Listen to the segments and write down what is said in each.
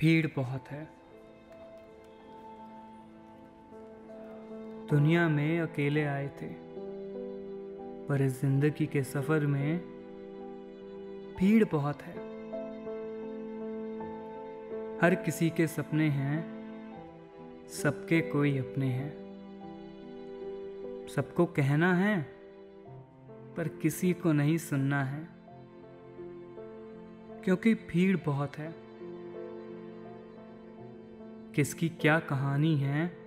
भीड़ बहुत है। दुनिया में अकेले आए थे, पर इस ज़िंदगी के सफ़र में भीड़ बहुत है। हर किसी के सपने हैं, सबके कोई अपने हैं। सबको कहना है, पर किसी को नहीं सुनना है, क्योंकि भीड़ बहुत है। किसकी क्या कहानी है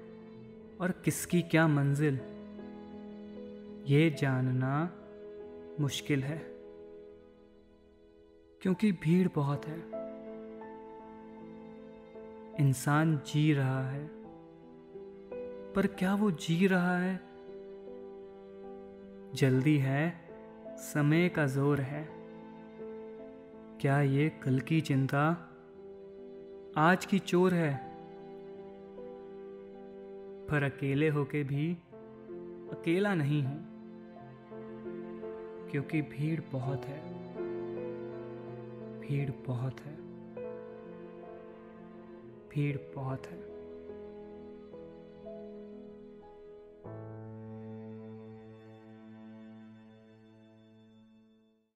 और किसकी क्या मंजिल? ये जानना मुश्किल है, क्योंकि भीड़ बहुत है। इंसान जी रहा है, पर क्या वो जी रहा है? जल्दी है, समय का ज़ोर है। क्या ये कल की चिंता आज की चोर है? पर अकेले होके भी अकेला नहीं हूँ, क्योंकि भीड़ बहुत है। भीड़ बहुत है। भीड़ बहुत है।